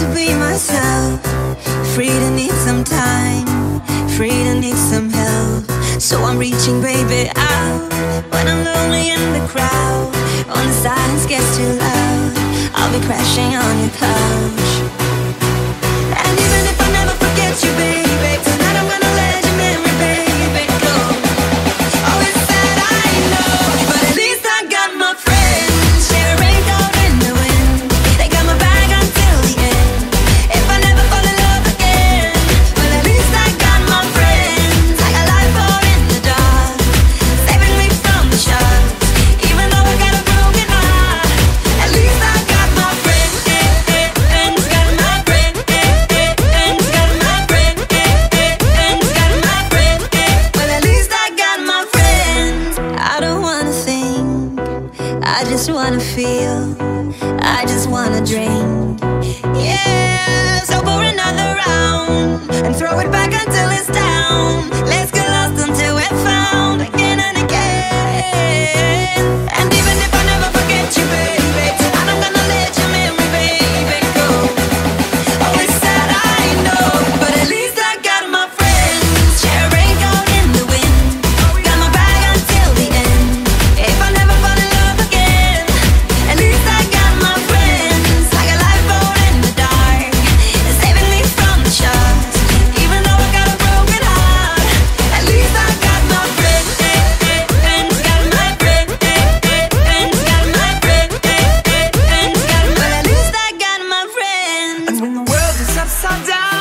to be myself. Free to need some time, free to need some help. So I'm reaching, baby, out. When I'm lonely in the crowd, when the silence gets too loud, I'll be crashing on your couch. I just wanna feel, I just wanna drink. Yeah. upside down.